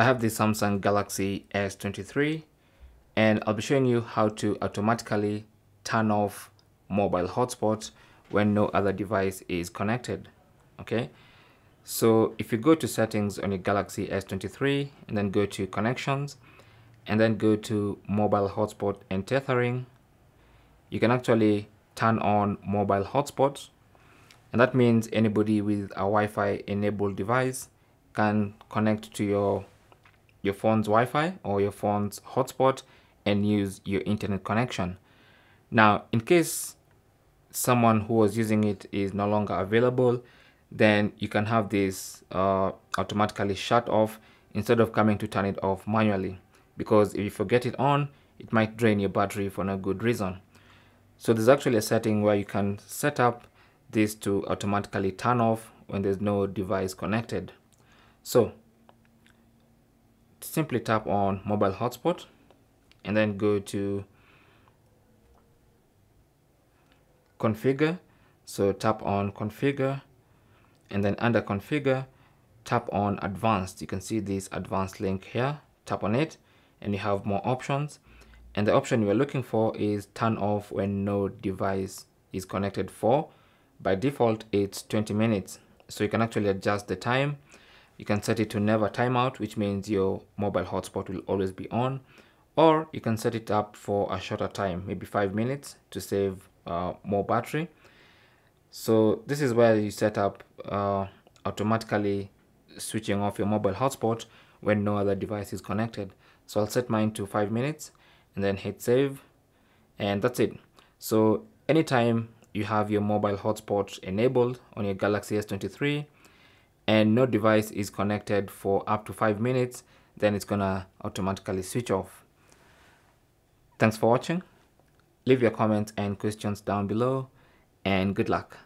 I have the Samsung Galaxy S23 and I'll be showing you how to automatically turn off mobile hotspot when no other device is connected okay? So if you go to settings on your Galaxy S23 and then go to connections and then go to mobile hotspot and tethering you can actually turn on mobile hotspots. And that means anybody with a Wi-Fi enabled device can connect to your your phone's Wi-Fi or your phone's hotspot and use your internet connection. Now, in case someone who was using it is no longer available, then you can have this uh, automatically shut off instead of coming to turn it off manually. Because if you forget it on, it might drain your battery for no good reason. So there's actually a setting where you can set up this to automatically turn off when there's no device connected. So simply tap on mobile hotspot and then go to configure. So tap on configure and then under configure tap on advanced. You can see this advanced link here. Tap on it and you have more options. And the option you are looking for is turn off when no device is connected for. By default it's 20 minutes. So you can actually adjust the time you can set it to never timeout which means your mobile hotspot will always be on. Or you can set it up for a shorter time maybe five minutes to save uh, more battery. So this is where you set up uh, automatically switching off your mobile hotspot when no other device is connected. So I'll set mine to five minutes and then hit save. And that's it. So anytime you have your mobile hotspot enabled on your Galaxy S23 and no device is connected for up to five minutes then it's gonna automatically switch off. Thanks for watching. Leave your comments and questions down below and good luck